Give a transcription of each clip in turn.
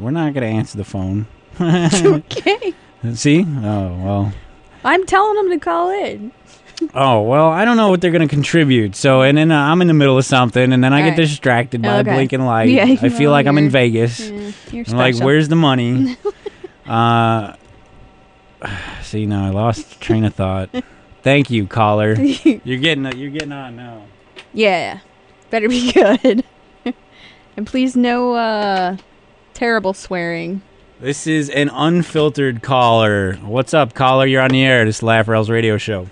We're not gonna answer the phone. okay. See? Oh well. I'm telling them to call in. Oh well, I don't know what they're gonna contribute. So, and then uh, I'm in the middle of something, and then I get Alright. distracted by Okay. a blinking light. Yeah, I feel like I'm in Vegas. Yeah, you're I'm like, where's the money? uh, see, now I lost train of thought. Thank you, caller. You're getting you're getting on now. yeah, better be good. and please no uh, terrible swearing. This is an unfiltered caller. What's up, caller? You're on the air. This is Laugh or Else Radio Show.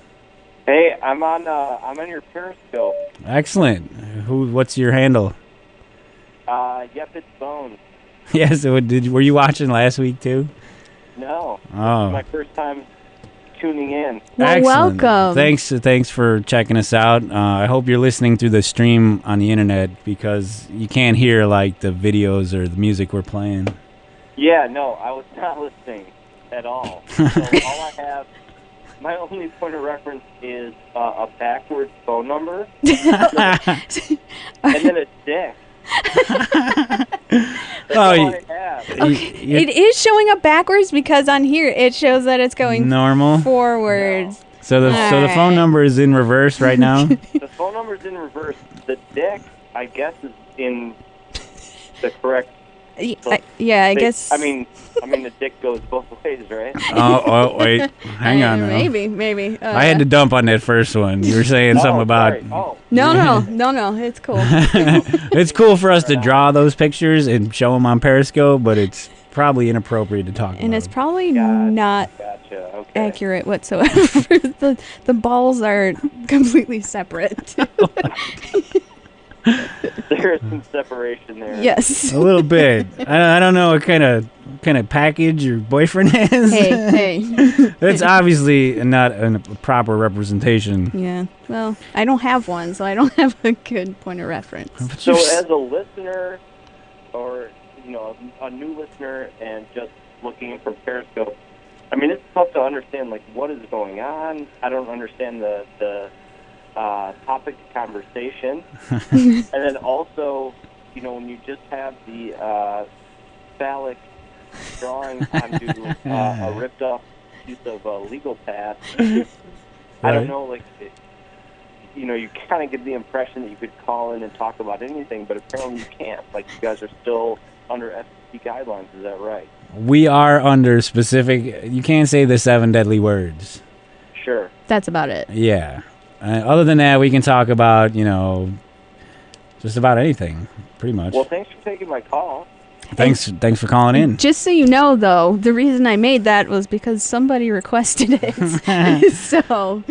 Hey, I'm on. Uh, I'm on your Periscope. Excellent. Who? What's your handle? Uh, yep, it's Bones. Yes. so did were you watching last week too? No, Oh, my first time tuning in. Well, excellent. welcome. Thanks. Thanks for checking us out. Uh, I hope you're listening through the stream on the internet because you can't hear like the videos or the music we're playing. Yeah, no, I was not listening at all. So all I have, my only point of reference is uh, a backwards phone number and then a dick. Oh, all you- I have. Y- y- It is showing up backwards because on here it shows that it's going normal. forwards. So the so the phone Alright. number is in reverse right now. The phone number is in reverse. The dick, I guess, is in the correct. Y- I- yeah, I guess. I mean, I mean, the dick goes both ways, right? oh, oh wait, hang uh, on. now. Maybe, maybe. Uh, I had to dump on that first one. You were saying something oh, about. sorry. Oh, No, no, no, no. It's cool. it's cool for us to draw those pictures and show them on Periscope, but it's probably inappropriate to talk and about. it's probably Gotcha. not gotcha. Okay. accurate whatsoever. the the balls are completely separate. There is some separation there. yes. a little bit. I, I don't know what kind of kind of package your boyfriend has. Hey, hey. It's obviously not a proper representation. Yeah. Well, I don't have one, so I don't have a good point of reference. So, as a listener, or you know, a new listener, and just looking from Periscope, I mean, it's tough to understand like what is going on. I don't understand the the uh, topic of conversation, and then also, you know, when you just have the uh, phallic drawing onto uh, a ripped off piece of uh, legal pad. I don't know, like, it, you know, you kind of get the impression that you could call in and talk about anything, but apparently you can't. Like, you guys are still under FCC guidelines. Is that right? we are under specific. You can't say the seven deadly words. Sure. That's about it. Yeah. Uh, other than that, we can talk about you know just about anything, pretty much. Well, thanks for taking my call. thanks, thanks for calling in. Just so you know, though, the reason I made that was because somebody requested it. so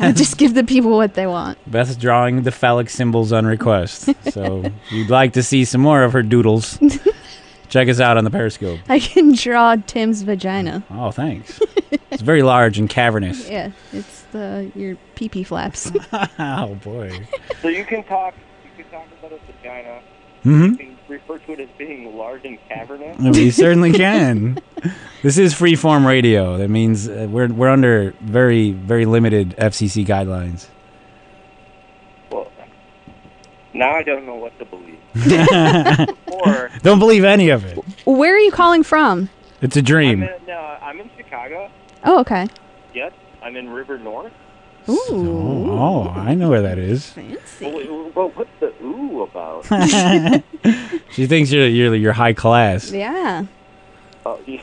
I just give the people what they want. Beth's drawing the phallic symbols on request. So you'd like to see some more of her doodles. Check us out on the Periscope. I can draw Tim's vagina. Oh, thanks. It's very large and cavernous. Yeah, it's the your pee pee flaps. oh boy. So you can talk. You can talk about a vagina. Mm-hmm. You can refer to it as being large and cavernous. We certainly can. This is freeform radio. That means uh, we're we're under very very limited FCC guidelines. Well, now I don't know what to believe. or Don't believe any of it. Where are you calling from? It's a I'm dream. in, no, I'm in Chicago. Oh, okay. Yes, I'm in River North. Ooh. Oh, oh, I know where that is. Fancy. Well, well, what's the ooh about? She thinks you're you're you're high class. Yeah. Oh, yeah.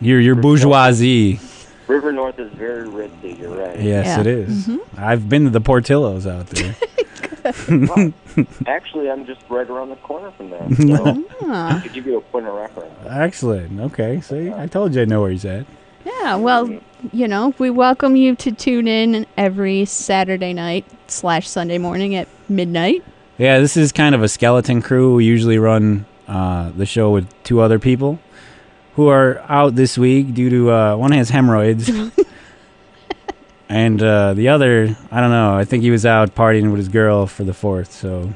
You're you're bourgeoisie. River North is very ritzy. You're right. Yes, Yeah. it is. Mm-hmm. I've been to the Portillos out there. Well, actually, I'm just right around the corner from there. So Ah. to give you a point of reference. Excellent. Okay, see, I told you I know where he's at. Yeah, well, you know, we welcome you to tune in every Saturday night slash Sunday morning at midnight. Yeah, this is kind of a skeleton crew. We usually run uh, the show with two other people who are out this week due to uh, one has hemorrhoids, and uh, the other, I don't know. I think he was out partying with his girl for the fourth, so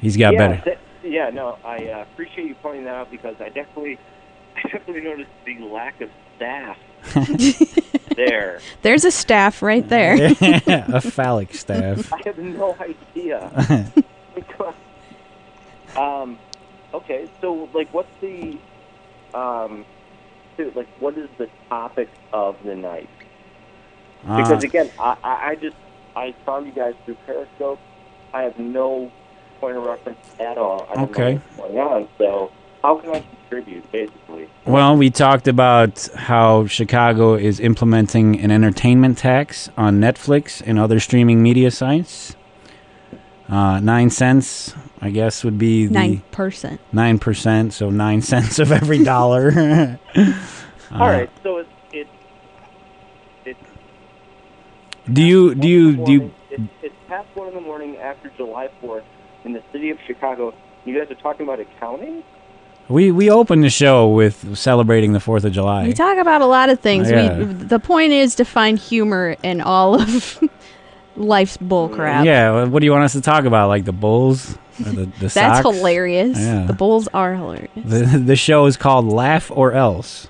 he's got yeah, better. th- yeah, no, I uh, appreciate you pointing that out because I definitely, I definitely noticed the lack of staff there. There's a staff right there. a phallic staff. I have no idea. um, Okay, so like, what's the um, so, like, what is the topic of the night? Because Uh, again, I, I I just I found you guys through Periscope. I have no point of reference at all. I don't Okay. know what's going on. So how can I contribute, basically? well, we talked about how Chicago is implementing an entertainment tax on Netflix and other streaming media sites. Uh, nine cents, I guess, would be the Nine percent. nine percent, so nine cents of every dollar. All right, so it's it's it's Do you do you do you, It's, it's past one in the morning after July Fourth in the city of Chicago. You guys are talking about accounting. we we opened the show with celebrating the Fourth of July. We talk about a lot of things. Yeah. We the point is to find humor in all of life's bullcrap. Yeah, what do you want us to talk about? Like the Bulls, the the That's Sox? hilarious. Yeah. The bulls are hilarious. The the show is called Laugh or Else.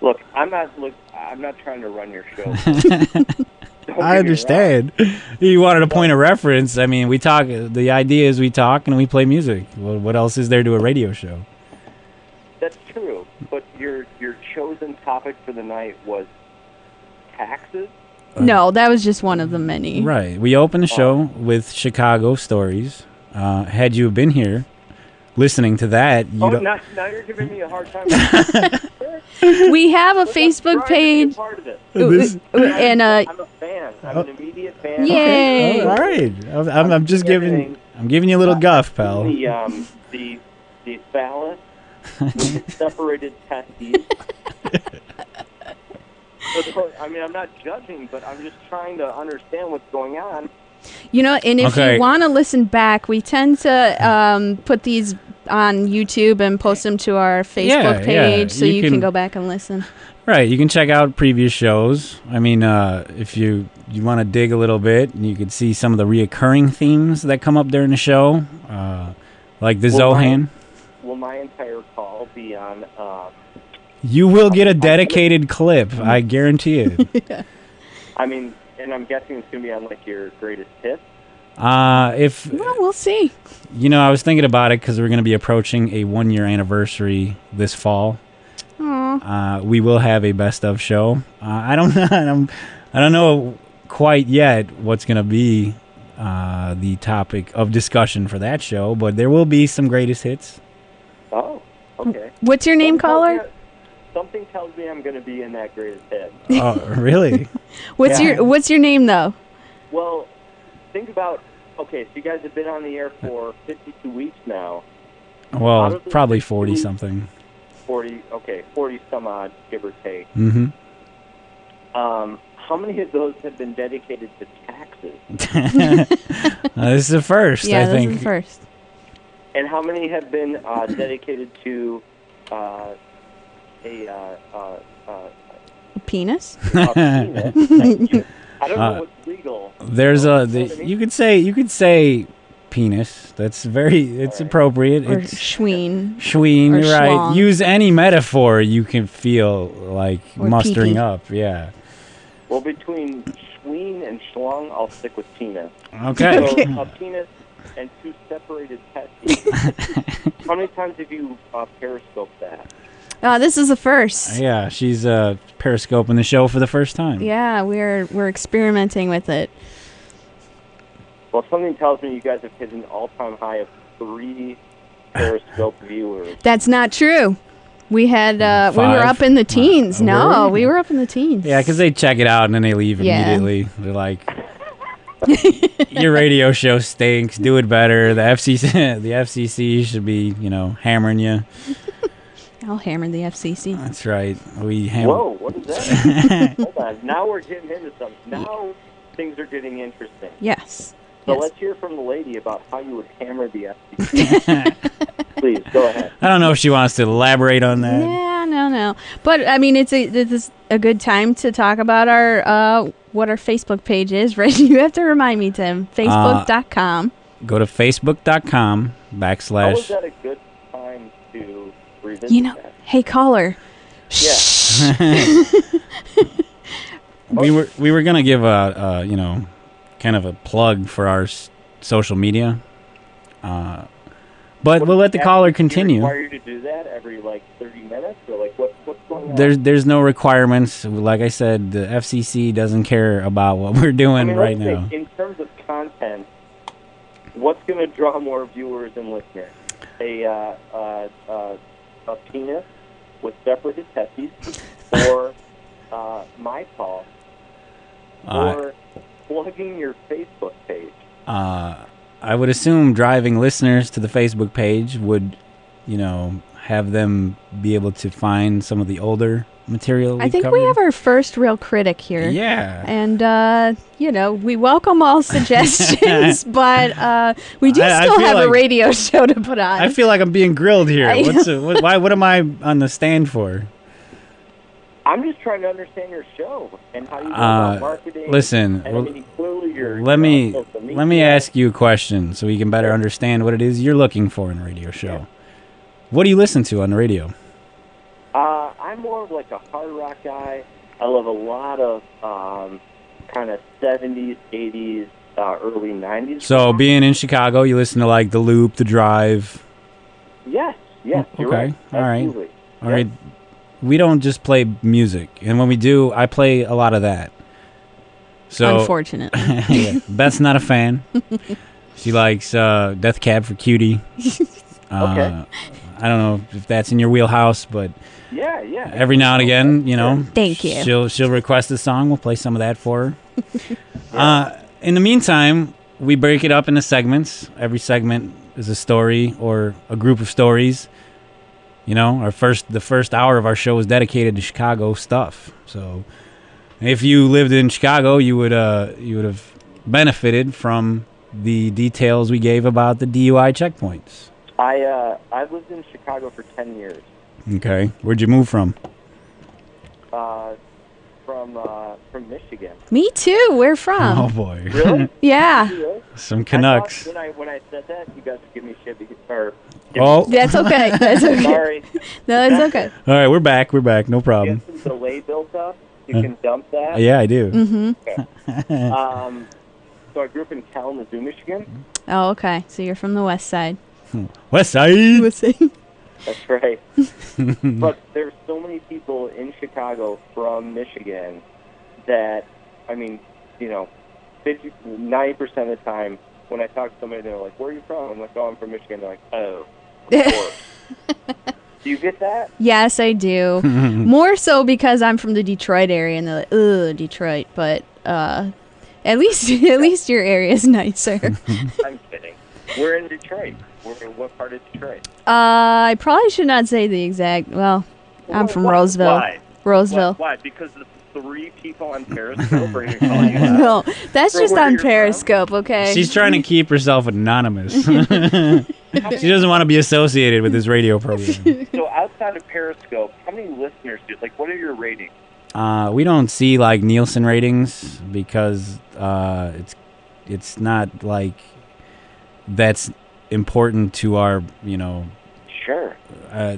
Look, I'm not look. I'm not trying to run your show. Don't I understand. You wanted a point of reference. I mean, we talk. The idea is we talk and we play music. Well, what else is there to a radio show? That's true, but your your chosen topic for the night was taxes. No, that was just one of the many. Right. We opened the show with Chicago stories. Uh, had you been here, listening to that, you oh, don't. now, now you're giving me a hard time. We have a Look, I'm Facebook to be a page. part of it. This- Ooh, ooh, and uh, I'm a fan. I'm an immediate fan. Yay. Oh, all right. I'm, I'm, I'm just giving. I'm giving you a little guff, pal. The um the the phallus the separated testes. So I mean, I'm not judging, but I'm just trying to understand what's going on. You know, and if Okay. you want to listen back, we tend to um, put these on YouTube and post them to our Facebook Yeah, yeah. page, so You you, can, can- go back and listen. Right, you can check out previous shows. I mean, uh, if you you want to dig a little bit, you can see some of the reoccurring themes that come up during the show, uh, like the Well, Zoehan. Will my entire call be on? Um, You will get a dedicated clip, I guarantee it. I mean, and I'm guessing it's gonna be on like your greatest hits. Uh, if Well, we'll see. you know, I was thinking about it because we're going to be approaching a one year anniversary this fall. Aw. Uh, we will have a best of show. Uh, I don't know. I don't, I don't know quite yet what's going to be uh, the topic of discussion for that show, but there will be some greatest hits. Oh, okay. What's your name, Something tells caller? Me- Something tells me I'm gonna be in that greatest hit. Oh, really? What's Yeah. your What's your name though? Well, think about. Okay, so you guys have been on the air for 52 weeks now. Well, probably 60 40 something. 40, okay, 40 some odd, give or take. hmm Um, how many of those have been dedicated to taxes? Uh, this is the first, yeah, I this think. is the first. And how many have been uh, dedicated to uh, a, uh, uh, uh, Penis. a penis? I don't Uh, know what's legal. There's You know a. what I The, mean? you could say you could say penis. That's very. It's Alright. appropriate. Or It's schween. schween. or You're right. schlong. Use any metaphor you can feel like Or mustering pee-pee. up. Yeah. Well, between schween and schlong, I'll stick with penis. Okay. So a penis and two separated testes. how many times have you uh, periscoped that? Uh, this is the first. yeah, she's uh, periscoping the show for the first time. Yeah, we're we're experimenting with it. Well, something tells me you guys have hit an all-time high of three Periscope viewers. That's not true. We had uh, we were up in the teens. Uh, no, were we? we were up in the teens. Yeah, because they check it out and then they leave Yeah. immediately. They're like, "Your radio show stinks. Do it better." The FCC, the FCC should be, you know, hammering you. I'll hammer the FCC. That's right. We hammer. Whoa, what is that? Hold on. Now we're getting into something. Now things are getting interesting. Yes. So yes. let's hear from the lady about how you would hammer the FCC. Please, go ahead. I don't know if she wants to elaborate on that. Yeah, no, no. But I mean, it's a it's a good time to talk about our uh what our Facebook page is, right? You have to remind me, Tim. Uh, Facebook.com. Go to facebook.com How is backslash. that a good time to revisit you know, that? hey caller. Yeah. we were we were gonna give a, a you know kind of a plug for our s- social media. Uh, But What we'll let the caller continue. Require you to do that every like 30 minutes, or like what, what's going on? There's there's no requirements. Like I said, the FCC doesn't care about what we're doing I mean, right let's say, now. in terms of content, what's going to draw more viewers and listeners? A uh, uh, uh, a penis with separated testes, or uh, my call, Uh, or plugging your Facebook page. uh, I would assume driving listeners to the Facebook page would, you know, have them be able to find some of the older material. I think covered. we have our first real critic here. Yeah. And uh, you know, we welcome all suggestions, but uh, we do I- I still feel have a radio show to put on. I feel like I'm being grilled here. I What's uh what, why? What am I on the stand for? I'm just trying to understand your show and how you go Uh, about marketing. listen, and well, mean. Let you're me let me ask you a question so we can better understand what it is you're looking for in a radio show. What do you listen to on the radio? Uh, I'm more of like a hard rock guy. I love a lot of um, kind of 70s, 80s, uh, early 90s. So rock. being in Chicago, you listen to like the Loop, the Drive. yes, yes, Oh, you're okay, right. all right. All Yep. right, we don't just play music, and when we do, I play a lot of that. So Unfortunately. yeah, Beth's not a fan. she likes uh, Death Cab for Cutie. Uh, Okay. I don't know if that's in your wheelhouse, but Yeah, yeah. every now and again, you know, Thank you. She'll she'll request a song. We'll play some of that for her. uh, in the meantime, we break it up into segments. Every segment is a story or a group of stories. You know, our first the first hour of our show is dedicated to Chicago stuff. So, if you lived in Chicago, you would uh you would have benefited from the details we gave about the DUI checkpoints. I uh, I lived in Chicago for 10 years. Okay, where'd you move from? Uh, from uh, from Michigan. Me too. Where from? oh boy, Really? Yeah. Really? some I Canucks. when I when I said that, you guys would give me shit because or Oh, That's okay. That's okay. sorry. No, it's okay. all right, we're back. We're back. No problem. Get some delay built up. You Huh? can dump that. Yeah, I do. Mm-hmm. Um, so I grew up in Kalamazoo, Michigan. Oh, okay. So you're from the west side. West Side. That's right. but there's so many people in Chicago from Michigan that, I mean, you know, 50, 90% of the time when I talk to somebody, they're like, where are you from? I'm like, oh, I'm from Michigan. They're like, oh, of course. Do you get that? yes, I do. More so because I'm from the Detroit area, and they're like, "Ugh, Detroit." But uh, at least, at least your area is nicer. I'm kidding. We're in Detroit. We're what part of Detroit? Uh, I probably should not say the exact. Well, I'm from Why- Roseville. Why? Roseville. Why? Because the three people on Periscope are going to call you out. no, that's just on you're from? Periscope, okay? She's trying to keep herself anonymous. she doesn't want to be associated with this radio program. So outside of Periscope, how many listeners do? Like, what are your ratings? Uh, we don't see like Nielsen ratings because uh, it's it's not like that's important to our you know Sure. uh,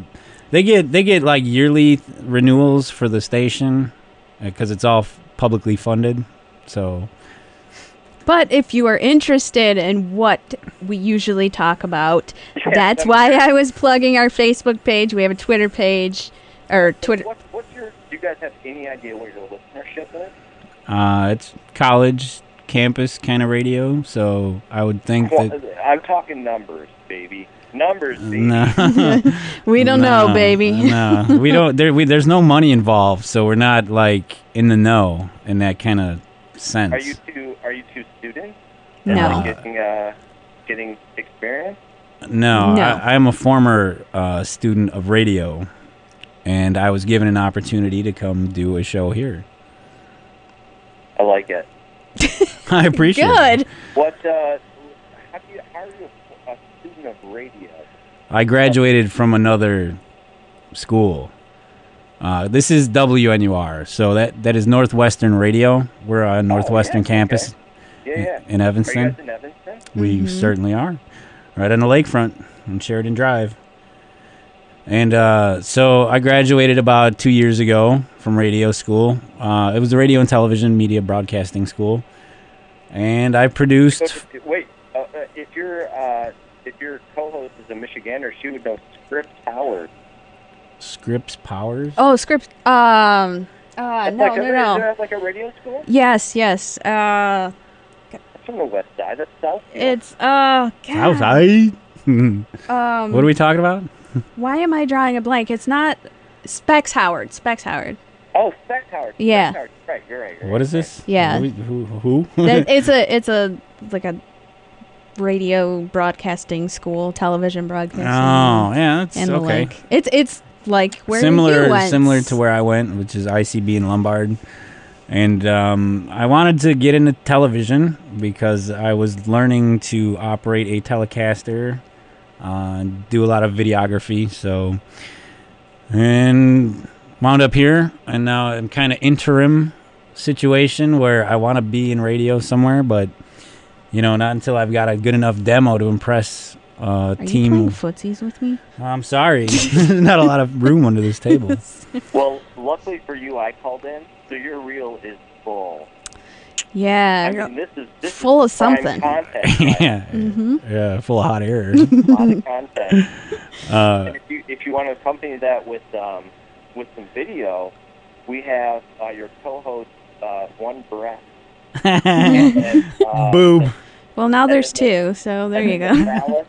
they get they get like yearly renewals for the station because it's all f- publicly funded. So But if you are interested in what we usually talk about, that's why I was plugging our Facebook page. We have a Twitter page, or Twitter. What, what's your? Do you guys have any idea what your listenership is? uh, it's college campus kind of radio. So I would think Well, that I'm talking numbers, baby. Numbers, baby. no. We don't know, baby. no, we don't. There, we, there's no money involved, so we're not like in the know in that kind of sense. Are you two? Are you two students? No. Uh, Getting uh, getting experience. No, No. I, I am a former uh, student of radio, and I was given an opportunity to come do a show here. I like it. I appreciate Good. it. What? Uh, how do you? How are you a, a student of radio? I graduated from another school. Uh, this is WNUR, so that, that is Northwestern Radio. We're on Northwestern Oh, yes, campus okay. Yeah, yeah. in Are you Evanston. guys in Evanston? We Mhm. certainly are. Right on the lakefront on Sheridan Drive. And uh, so I graduated about two years ago from radio school. Uh, it was the radio and television media broadcasting school. And I produced. So, wait, uh, uh, if you're uh, if your co-host is a Michigander, she would know Scripps Howard. Scripps Powers. Oh, script. Um. Uh, no, like a, no, Is no. like a radio school? Yes, yes. Uh, That's from the west side. That's south. it's uh. God. Outside. Um. what are we talking about? Why am I drawing a blank? It's not Specs Howard. Specs Howard. Oh, Specs Howard. Yeah. Specs Howard. Right, you're right. You're What right, is this? Yeah. Who? Who? who? It's a it's a like a radio broadcasting school, television broadcasting. oh, yeah. That's and the okay. like. It's it's like where similar you went. similar to where I went, which is ICB in Lombard. And um, I wanted to get into television because I was learning to operate a TriCaster, uh, do a lot of videography. So, and wound up here, and now I'm kind of interim situation where I want to be in radio somewhere, but you know, not until I've got a good enough demo to impress uh, Are you team. playing footsies with me? I'm sorry, There's not a lot of room under this table. Well, luckily for you, I called in, so your reel is full. Yeah. I mean, this is this Full is of something. Content, right? yeah, mm-hmm. yeah, full of hot air. a lot of content. Uh, And if you if you want to accompany that with um, with some video, we have uh, your co-host uh, one breath. And, uh, Boob. Well, now there's two, so there you there's the go. phallus,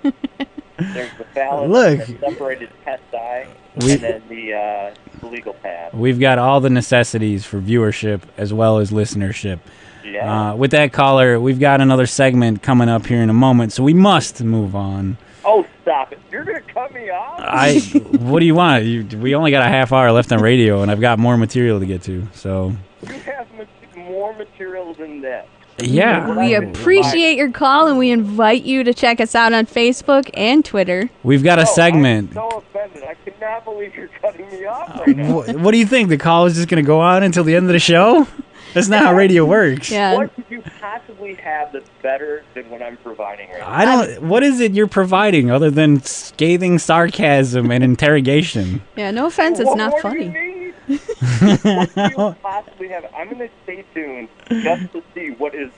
There's the phallus, Look. the separated pesti, We- and then the uh, the legal pad. We've got all the necessities for viewership as well as listenership. Yeah. Uh, with that caller, we've got another segment coming up here in a moment, so we must move on. oh, stop it! You're gonna cut me off. I, what do you want? You, we only got a half hour left on radio, and I've got more material to get to. So, You have ma- more material than that. yeah, We appreciate your call and we invite you to check us out on Facebook and Twitter. we've got a Oh, segment. I'm so offended. I cannot believe you're cutting me off right now. Wh- what do you think? The call is just going to go on until the end of the show? That's not how radio works. Yeah. What could you possibly have that's better than what I'm providing right now? I don't. What is it you're providing other than scathing sarcasm and interrogation? Yeah, no offense, it's what not more funny. Do you need? what do you possibly have? I'm going to stay tuned just to see what is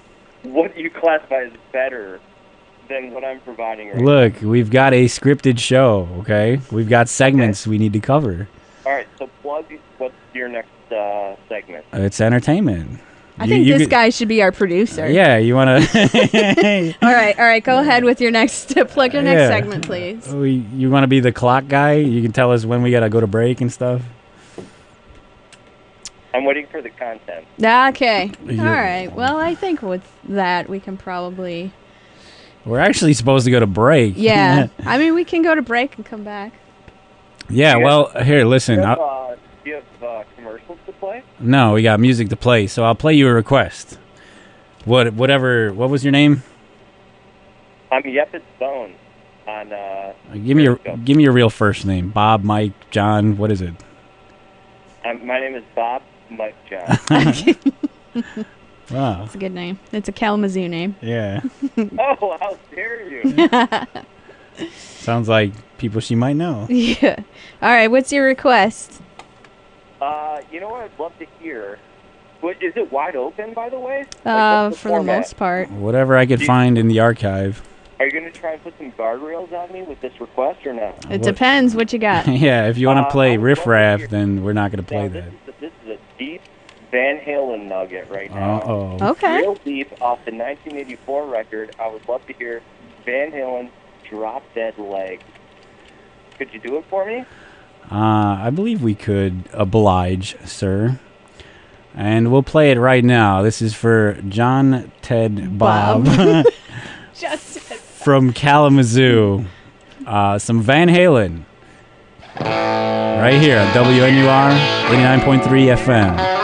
what you classify as better than what I'm providing right Look, we've got a scripted show. Okay, we've got segments we need to cover. now. All right, so plug what's your next uh, segment. It's entertainment. I You- think you this could- guy should be our producer. Yeah, you want to? All right, all right, go ahead with your next plug your next Yeah. segment, please. you want to be the clock guy? You can tell us when we gotta go to break and stuff. I'm waiting for the content. Okay. All Yeah. right. Well, I think with that we can probably We're actually supposed to go to break. Yeah. I mean, we can go to break and come back. yeah. Well, here, Do listen. you have, I'll, uh, do you have uh, commercials to play? No, we got music to play, so I'll play you a request. What? Whatever. What was your name? I'm Yepit Bone on uh, Give me your give me your real first name. Bob, Mike, John. What is it? I'm, my name is Bob Mike John. Wow. It's a good name. It's a Kalamazoo name. Yeah. oh, how dare you! Sounds like people she might know. yeah. All right. What's your request? Uh, you know what I'd love to hear? What, is it wide open, by the way? Like, Uh, what's for the most part. Whatever I could find in the archive. Are you going to try and put some guardrails on me with this request or no? It What- depends what you got. yeah, if you want to Uh, play I Riff Raff, then we're not going to play Now, that. This is, a, this is a deep Van Halen nugget right now. Uh oh. Okay. Real deep off the 1984 record. I would love to hear Van Halen Drop Dead Leg. Could you do it for me? Uh, I believe we could oblige, sir. And we'll play it right now. This is for John Ted Bob, Bob. Just from Kalamazoo. Uh, some Van Halen. Right here on WNUR 89.3 FM.